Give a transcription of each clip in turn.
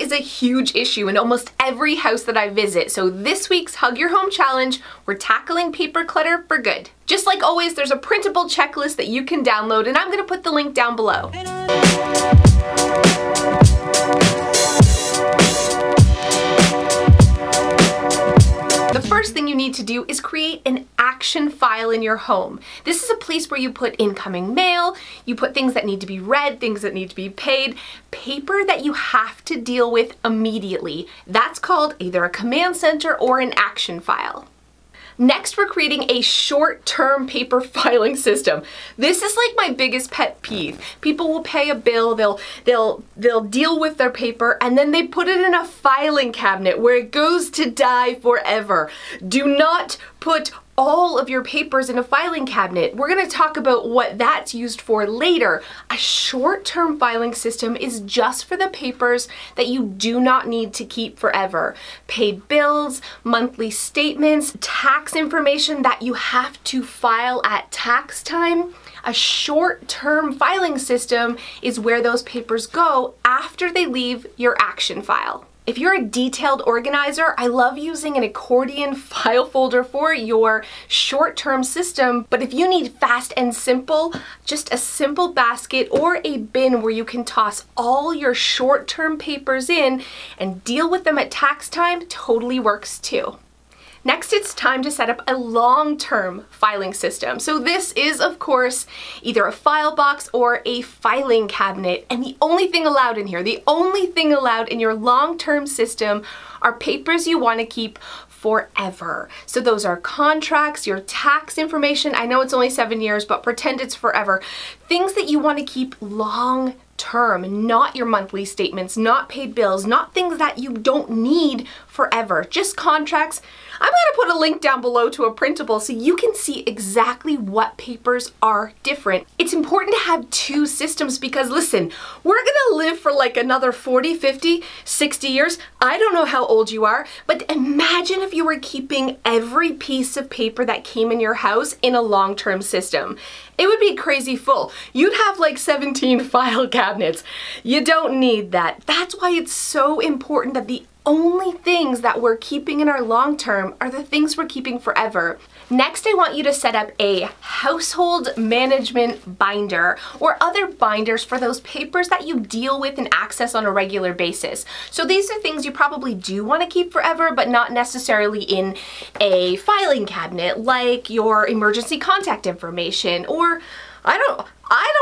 is a huge issue in almost every house that I visit. So this week's Hug Your Home Challenge, we're tackling paper clutter for good. Just like always, there's a printable checklist that you can download and I'm gonna put the link down below. First thing you need to do is create an action file in your home. This is a place where you put incoming mail, you put things that need to be read, things that need to be paid, paper that you have to deal with immediately. That's called either a command center or an action file. Next, we're creating a short-term paper filing system. This is like my biggest pet peeve. People will pay a bill, they'll they'll they'll deal with their paper and then they put it in a filing cabinet where it goes to die forever. Do not put all of your papers in a filing cabinet. We're going to talk about what that's used for later. A short-term filing system is just for the papers that you do not need to keep forever. Paid bills, monthly statements, tax information that you have to file at tax time. A short-term filing system is where those papers go after they leave your action file. If you're a detailed organizer, I love using an accordion file folder for your short-term system, but if you need fast and simple, just a simple basket or a bin where you can toss all your short-term papers in and deal with them at tax time totally works too. Next, it's time to set up a long-term filing system. So this is, of course, either a file box or a filing cabinet. And the only thing allowed in here, the only thing allowed in your long-term system are papers you want to keep forever. So those are contracts, your tax information. I know it's only seven years, but pretend it's forever. Things that you want to keep long term, not your monthly statements, not paid bills, not things that you don't need forever, just contracts. I'm gonna put a link down below to a printable so you can see exactly what papers are different. It's important to have two systems because listen, we're gonna live for like another 40, 50, 60 years. I don't know how old you are, but imagine if you were keeping every piece of paper that came in your house in a long-term system. It would be crazy full. You'd have like 17 file cabinets. You don't need that. That's why it's so important that the only things that we're keeping in our long term are the things we're keeping forever. Next, I want you to set up a household management binder or other binders for those papers that you deal with and access on a regular basis. So these are things you probably do want to keep forever, but not necessarily in a filing cabinet, like your emergency contact information or I don't,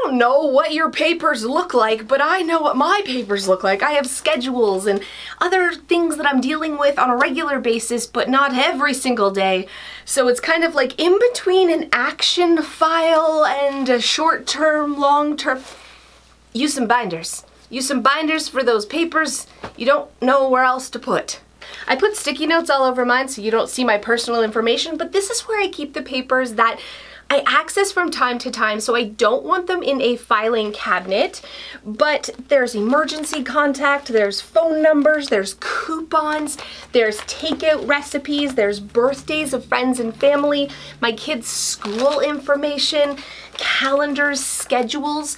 don't know what your papers look like, but I know what my papers look like. I have schedules and other things that I'm dealing with on a regular basis, but not every single day. So it's kind of like in between an action file and a short-term, long-term. Use some binders. Use some binders for those papers you don't know where else to put. I put sticky notes all over mine so you don't see my personal information, but this is where I keep the papers that I access from time to time, so I don't want them in a filing cabinet, but there's emergency contact, there's phone numbers, there's coupons, there's takeout recipes, there's birthdays of friends and family, my kids' school information, calendars, schedules,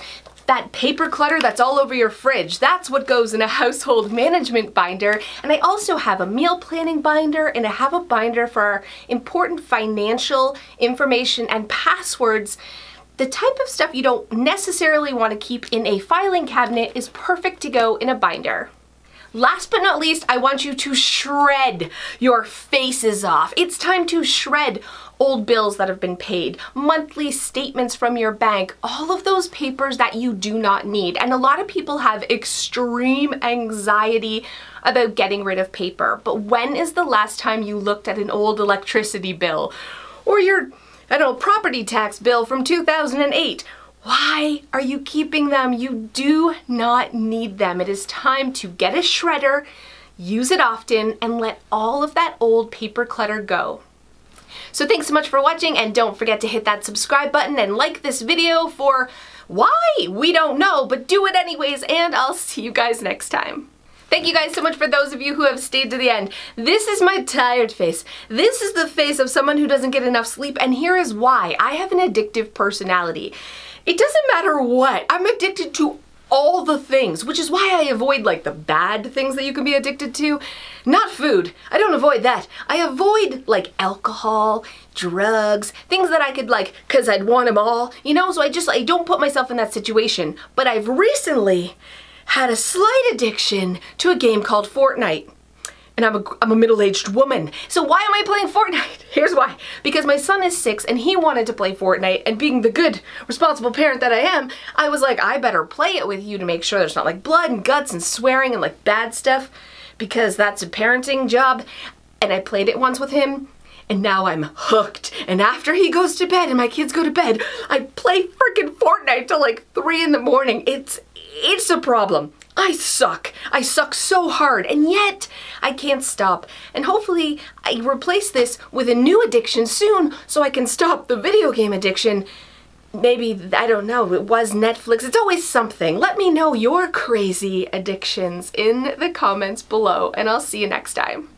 that paper clutter that's all over your fridge. That's what goes in a household management binder. And I also have a meal planning binder and I have a binder for important financial information and passwords the type of stuff you don't necessarily want to keep in a filing cabinet is perfect to go in a binder. Last but not least, I want you to shred your faces off. It's time to shred old bills that have been paid, monthly statements from your bank, all of those papers that you do not need. And a lot of people have extreme anxiety about getting rid of paper. But when is the last time you looked at an old electricity bill or your, I don't know, property tax bill from 2008? Why are you keeping them? You do not need them. It is time to get a shredder, use it often, and let all of that old paper clutter go. So thanks so much for watching and don't forget to hit that subscribe button and like this video for why? We don't know, but do it anyways and I'll see you guys next time. Thank you guys so much for those of you who have stayed to the end. This is my tired face. This is the face of someone who doesn't get enough sleep and here is why. I have an addictive personality. It doesn't matter what. I'm addicted to all the things, which is why I avoid like the bad things that you can be addicted to. Not food. I don't avoid that. I avoid like alcohol, drugs, things that I could like, cause I'd want them all, you know? So I just, I don't put myself in that situation. But I've recently had a slight addiction to a game called Fortnite and I'm a, I'm a middle-aged woman. So why am I playing Fortnite? Here's why. Because my son is six and he wanted to play Fortnite and being the good, responsible parent that I am, I was like, I better play it with you to make sure there's not like blood and guts and swearing and like bad stuff because that's a parenting job. And I played it once with him and now I'm hooked. And after he goes to bed and my kids go to bed, I play freaking Fortnite till like three in the morning. It's, it's a problem. I suck. I suck so hard, and yet I can't stop. And hopefully I replace this with a new addiction soon so I can stop the video game addiction. Maybe, I don't know, it was Netflix. It's always something. Let me know your crazy addictions in the comments below, and I'll see you next time.